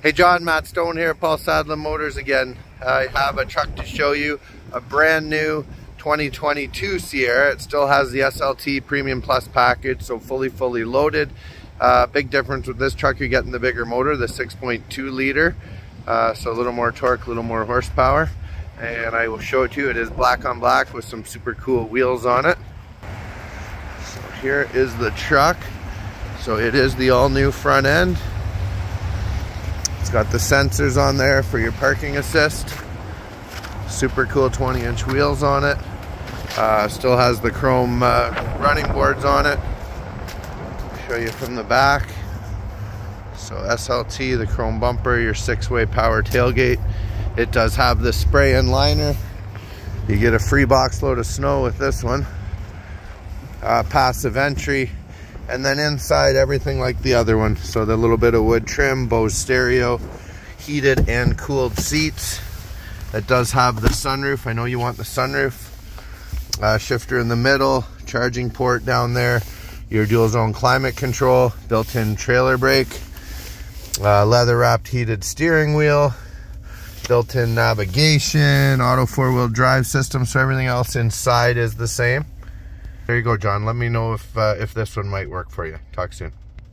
Hey John, Matt Stone here, Paul Sadler Motors again. I have a truck to show you, a brand new 2022 Sierra. It still has the SLT Premium Plus package, so fully, fully loaded. Uh, big difference with this truck, you're getting the bigger motor, the 6.2 liter. Uh, so a little more torque, a little more horsepower. And I will show it to you. It is black on black with some super cool wheels on it. So here is the truck. So it is the all new front end. It's got the sensors on there for your parking assist. Super cool 20 inch wheels on it. Uh, still has the chrome uh, running boards on it. Show you from the back. So SLT, the chrome bumper, your six way power tailgate. It does have the spray and liner. You get a free box load of snow with this one. Uh, passive entry and then inside everything like the other one. So the little bit of wood trim Bose stereo heated and cooled seats it does have the sunroof. I know you want the sunroof. Uh, shifter in the middle charging port down there your dual zone climate control built-in trailer brake uh, leather wrapped heated steering wheel built-in navigation auto four-wheel drive system so everything else inside is the same there you go, John. Let me know if uh, if this one might work for you. Talk soon.